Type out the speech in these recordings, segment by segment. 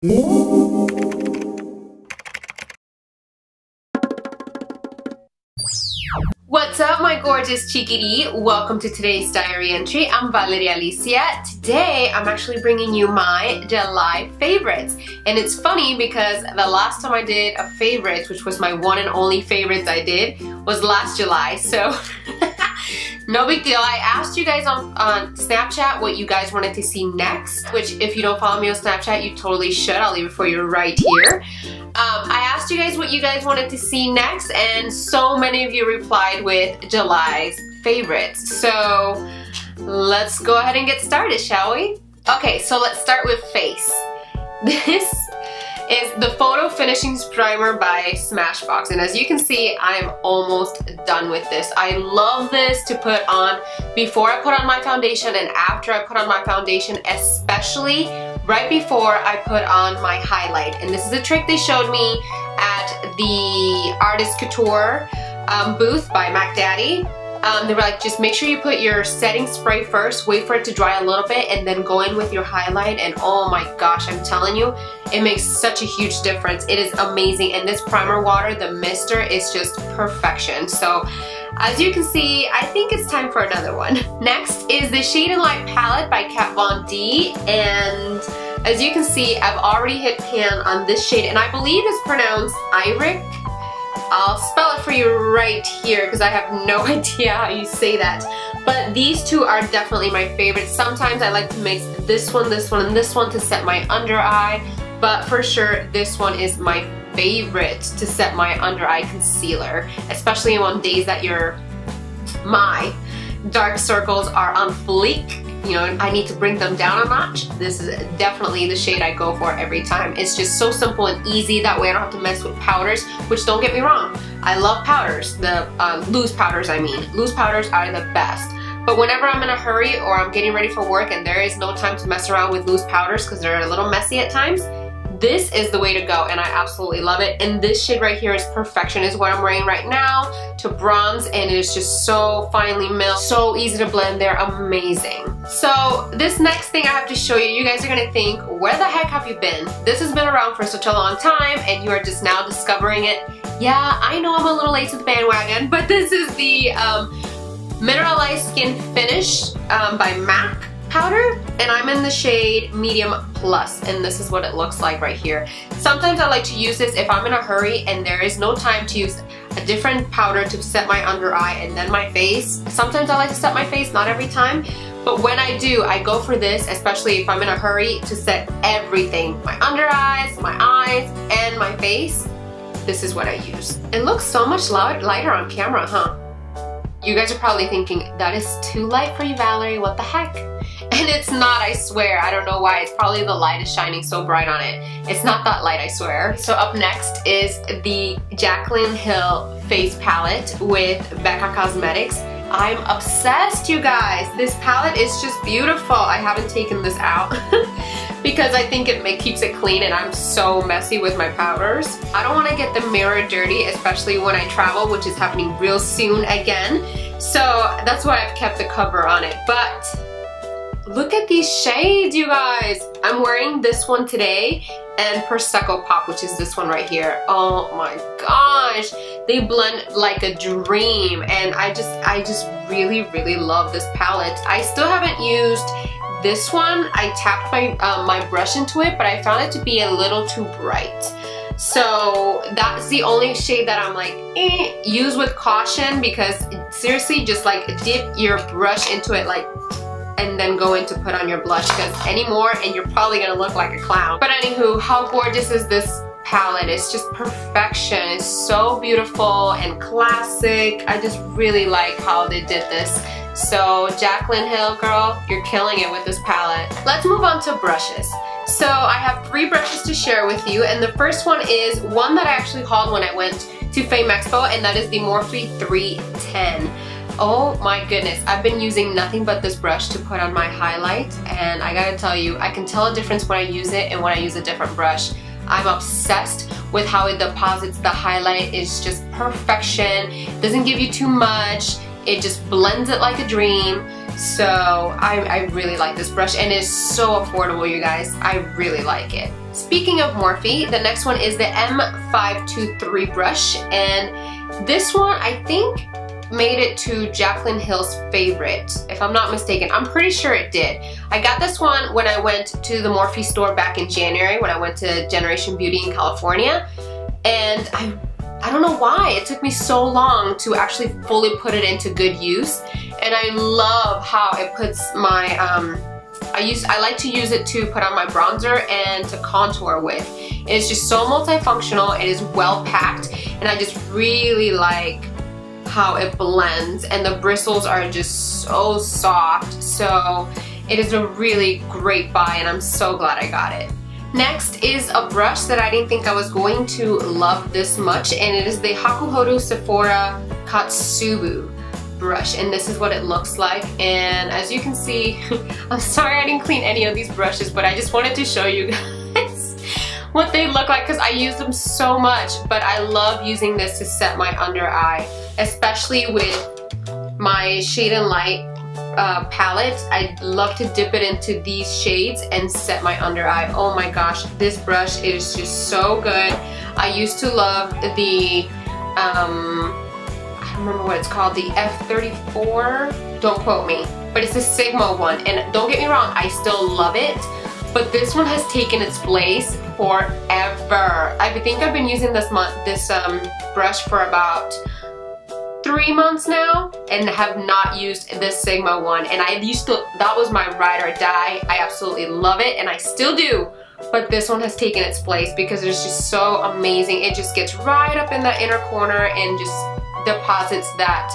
What's up my gorgeous chickadee? Welcome to today's diary entry. I'm Valerie Alicia. Today I'm actually bringing you my July favorites. And it's funny because the last time I did a favorite, which was my one and only favorites I did, was last July. So no big deal. I asked you guys on, on Snapchat what you guys wanted to see next, which if you don't follow me on Snapchat, you totally should. I'll leave it for you right here. Um, I asked you guys what you guys wanted to see next and so many of you replied with July's favorites. So let's go ahead and get started, shall we? Okay, so let's start with face. This is the Photo Finishing Primer by Smashbox. And as you can see, I'm almost done with this. I love this to put on before I put on my foundation and after I put on my foundation, especially right before I put on my highlight. And this is a trick they showed me at the Artist Couture um, booth by Mac Daddy. Um, they were like, just make sure you put your setting spray first, wait for it to dry a little bit, and then go in with your highlight. And oh my gosh, I'm telling you, it makes such a huge difference. It is amazing. And this primer water, the mister, is just perfection. So as you can see, I think it's time for another one. Next is the Shade and Light palette by Kat Von D. And as you can see, I've already hit pan on this shade, and I believe it's pronounced Iric. I'll spell it for you right here because I have no idea how you say that. But these two are definitely my favorites. Sometimes I like to mix this one, this one, and this one to set my under eye. But for sure, this one is my favorite to set my under eye concealer. Especially on days that your my dark circles are on fleek you know, I need to bring them down a notch, this is definitely the shade I go for every time. It's just so simple and easy. That way I don't have to mess with powders, which don't get me wrong. I love powders, the uh, loose powders I mean. Loose powders are the best. But whenever I'm in a hurry or I'm getting ready for work and there is no time to mess around with loose powders because they're a little messy at times, this is the way to go and I absolutely love it. And this shade right here is perfection. is what I'm wearing right now to bronze and it is just so finely milled, so easy to blend. They're amazing. So this next thing I have to show you, you guys are gonna think, where the heck have you been? This has been around for such a long time and you are just now discovering it. Yeah, I know I'm a little late to the bandwagon, but this is the um, Mineralized Skin Finish um, by MAC powder and I'm in the shade medium plus and this is what it looks like right here. Sometimes I like to use this if I'm in a hurry and there is no time to use a different powder to set my under eye and then my face. Sometimes I like to set my face, not every time, but when I do, I go for this, especially if I'm in a hurry, to set everything. My under eyes, my eyes, and my face. This is what I use. It looks so much lighter on camera, huh? You guys are probably thinking, that is too light for you, Valerie, what the heck? And it's not, I swear. I don't know why. It's probably the light is shining so bright on it. It's not that light, I swear. So up next is the Jaclyn Hill face palette with Becca Cosmetics. I'm obsessed, you guys. This palette is just beautiful. I haven't taken this out because I think it keeps it clean and I'm so messy with my powders. I don't want to get the mirror dirty, especially when I travel, which is happening real soon again. So that's why I've kept the cover on it. But Look at these shades, you guys. I'm wearing this one today and Prosecco Pop, which is this one right here. Oh my gosh. They blend like a dream and I just, I just really, really love this palette. I still haven't used this one. I tapped my, uh, my brush into it, but I found it to be a little too bright. So that's the only shade that I'm like, eh, use with caution because seriously, just like dip your brush into it like and then go in to put on your blush because anymore and you're probably gonna look like a clown. But anywho, how gorgeous is this palette? It's just perfection. It's so beautiful and classic. I just really like how they did this. So Jaclyn Hill, girl, you're killing it with this palette. Let's move on to brushes. So I have three brushes to share with you and the first one is one that I actually hauled when I went to Fame Expo and that is the Morphe 310. Oh my goodness, I've been using nothing but this brush to put on my highlight and I gotta tell you, I can tell a difference when I use it and when I use a different brush. I'm obsessed with how it deposits the highlight. It's just perfection. Doesn't give you too much. It just blends it like a dream. So I, I really like this brush and it's so affordable you guys. I really like it. Speaking of Morphe, the next one is the M523 brush and this one I think made it to Jaclyn Hill's favorite, if I'm not mistaken. I'm pretty sure it did. I got this one when I went to the Morphe store back in January when I went to Generation Beauty in California and I I don't know why. It took me so long to actually fully put it into good use. And I love how it puts my, um, I use, I like to use it to put on my bronzer and to contour with. It's just so multifunctional. It is well packed and I just really like how it blends and the bristles are just so soft. So it is a really great buy and I'm so glad I got it. Next is a brush that I didn't think I was going to love this much and it is the Hakuhodo Sephora Kotsubu brush and this is what it looks like and as you can see I'm sorry I didn't clean any of these brushes but I just wanted to show you guys what they look like because I use them so much but I love using this to set my under eye especially with my Shade and Light uh, palette, I love to dip it into these shades and set my under eye. Oh my gosh, this brush is just so good. I used to love the, um, I don't remember what it's called, the F34, don't quote me, but it's a Sigma one. And don't get me wrong, I still love it, but this one has taken its place forever. I think I've been using this month, this um, brush for about three months now and have not used this Sigma one. And I used to, that was my ride or die. I absolutely love it and I still do. But this one has taken its place because it's just so amazing. It just gets right up in that inner corner and just deposits that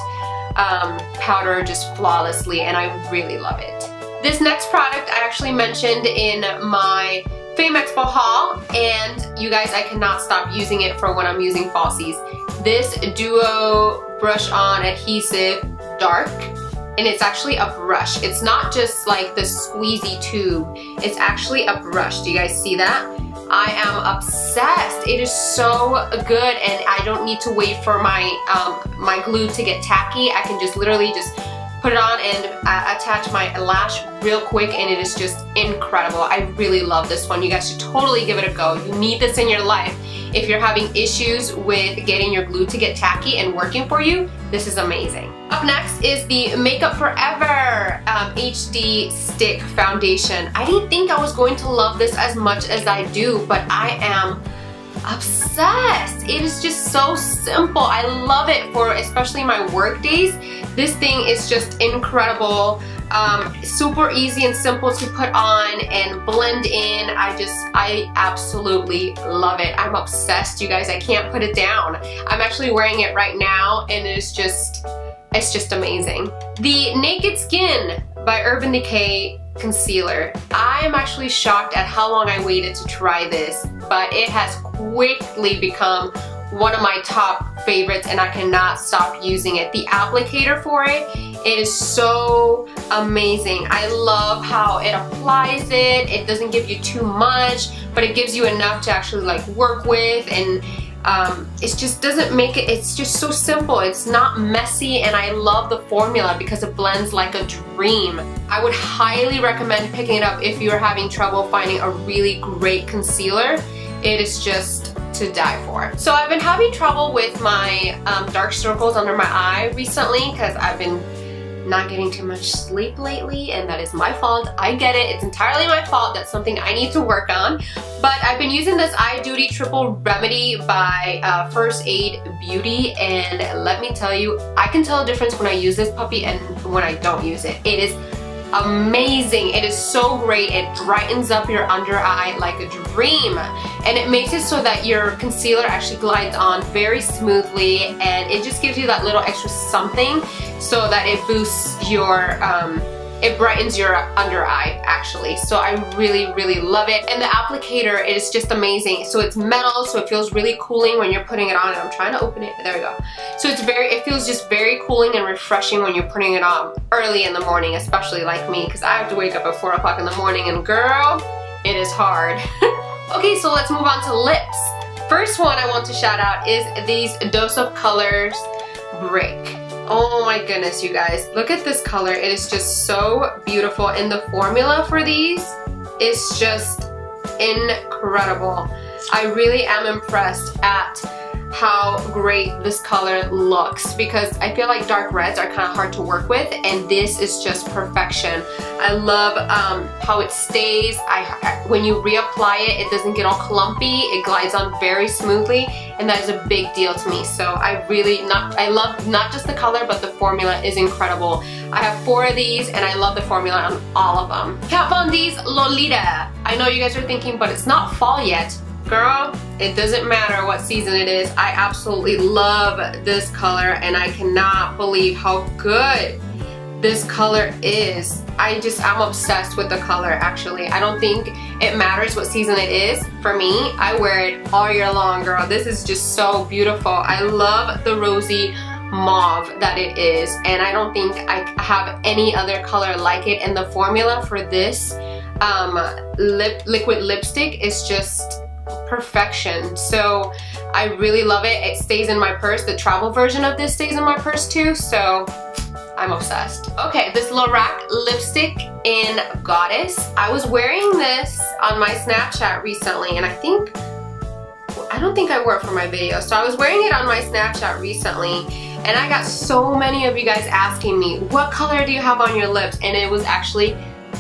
um, powder just flawlessly and I really love it. This next product I actually mentioned in my Fame Expo haul and you guys I cannot stop using it for when I'm using falsies. This Duo brush on adhesive dark and it's actually a brush. It's not just like the squeezy tube. It's actually a brush. Do you guys see that? I am obsessed. It is so good and I don't need to wait for my um, my glue to get tacky. I can just literally just put it on and uh, attach my lash real quick and it is just incredible. I really love this one. You guys should totally give it a go. You need this in your life. If you're having issues with getting your glue to get tacky and working for you, this is amazing. Up next is the Makeup Forever um, HD Stick Foundation. I didn't think I was going to love this as much as I do, but I am obsessed. It is just so simple. I love it for especially my work days. This thing is just incredible. Um, super easy and simple to put on and blend in. I just, I absolutely love it. I'm obsessed, you guys. I can't put it down. I'm actually wearing it right now and it's just, it's just amazing. The Naked Skin by Urban Decay concealer. I'm actually shocked at how long I waited to try this, but it has quickly become one of my top favorites and I cannot stop using it. The applicator for it, it is so amazing. I love how it applies it. It doesn't give you too much, but it gives you enough to actually like work with and um, it just doesn't make it, it's just so simple. It's not messy and I love the formula because it blends like a dream. I would highly recommend picking it up if you're having trouble finding a really great concealer. It is just to die for. So I've been having trouble with my um, dark circles under my eye recently because I've been not getting too much sleep lately and that is my fault. I get it. It's entirely my fault. That's something I need to work on. But I've been using this Eye Duty Triple Remedy by uh, First Aid Beauty and let me tell you, I can tell a difference when I use this puppy and when I don't use it. It is amazing. It is so great. It brightens up your under eye like a dream. And it makes it so that your concealer actually glides on very smoothly and it just gives you that little extra something so that it boosts your um, it brightens your under eye actually. So I really, really love it. And the applicator is just amazing. So it's metal, so it feels really cooling when you're putting it on. And I'm trying to open it, there we go. So it's very, it feels just very cooling and refreshing when you're putting it on early in the morning, especially like me, because I have to wake up at four o'clock in the morning and girl, it is hard. okay, so let's move on to lips. First one I want to shout out is these Dose of Colors Brick. Oh my goodness, you guys. Look at this color. It is just so beautiful. And the formula for these is just incredible. I really am impressed at how great this color looks because I feel like dark reds are kind of hard to work with and this is just perfection. I love um, how it stays. I, when you reapply it, it doesn't get all clumpy. It glides on very smoothly and that is a big deal to me. So I really, not, I love not just the color but the formula is incredible. I have four of these and I love the formula on all of them. Kat Von D's Lolita. I know you guys are thinking, but it's not fall yet. Girl, it doesn't matter what season it is. I absolutely love this color and I cannot believe how good this color is. I just, I'm obsessed with the color actually. I don't think it matters what season it is. For me, I wear it all year long, girl. This is just so beautiful. I love the rosy mauve that it is and I don't think I have any other color like it and the formula for this um, lip liquid lipstick is just perfection. So I really love it. It stays in my purse. The travel version of this stays in my purse too, so I'm obsessed. Okay, this Lorac lipstick in Goddess. I was wearing this on my Snapchat recently and I think, I don't think I wore it for my video. So I was wearing it on my Snapchat recently and I got so many of you guys asking me, what color do you have on your lips? And it was actually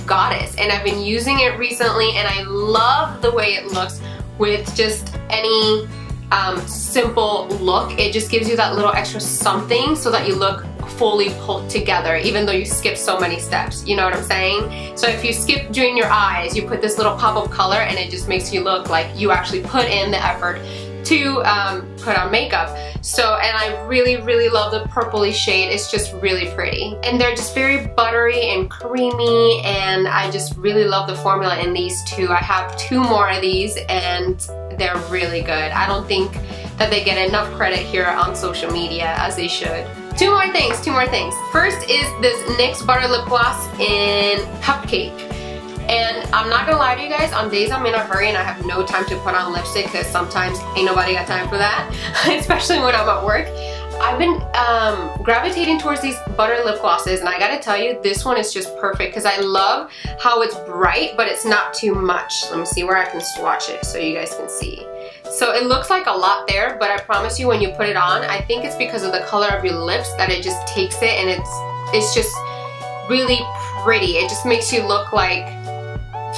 Goddess and I've been using it recently and I love the way it looks with just any um, simple look. It just gives you that little extra something so that you look fully pulled together even though you skip so many steps you know what I'm saying so if you skip doing your eyes you put this little pop of color and it just makes you look like you actually put in the effort to um, put on makeup. So, and I really, really love the purpley shade. It's just really pretty. And they're just very buttery and creamy and I just really love the formula in these two. I have two more of these and they're really good. I don't think that they get enough credit here on social media as they should. Two more things, two more things. First is this NYX Butter Lip Gloss in Cupcake. And I'm not gonna lie to you guys, on days I'm in a hurry and I have no time to put on lipstick because sometimes ain't nobody got time for that, especially when I'm at work. I've been um, gravitating towards these butter lip glosses and I gotta tell you, this one is just perfect because I love how it's bright, but it's not too much. Let me see where I can swatch it so you guys can see. So it looks like a lot there, but I promise you when you put it on, I think it's because of the color of your lips that it just takes it and it's, it's just really pretty. It just makes you look like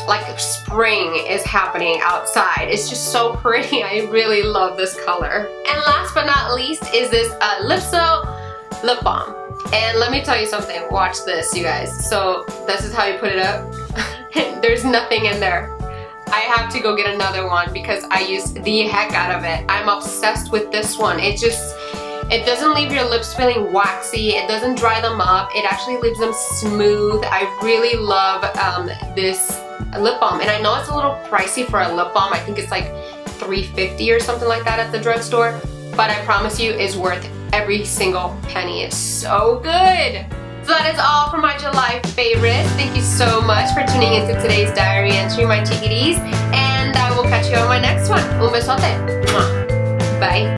like spring is happening outside. It's just so pretty. I really love this color. And last but not least is this uh, Lypsil Lip Balm. And let me tell you something. Watch this, you guys. So this is how you put it up. There's nothing in there. I have to go get another one because I used the heck out of it. I'm obsessed with this one. It just, it doesn't leave your lips feeling waxy. It doesn't dry them up. It actually leaves them smooth. I really love um, this a lip balm. And I know it's a little pricey for a lip balm. I think it's like 350 or something like that at the drugstore. But I promise you it's worth every single penny. It's so good. So that is all for my July favorites. Thank you so much for tuning into today's diary entry, my chiquitis. And I will catch you on my next one. Un besote. Bye.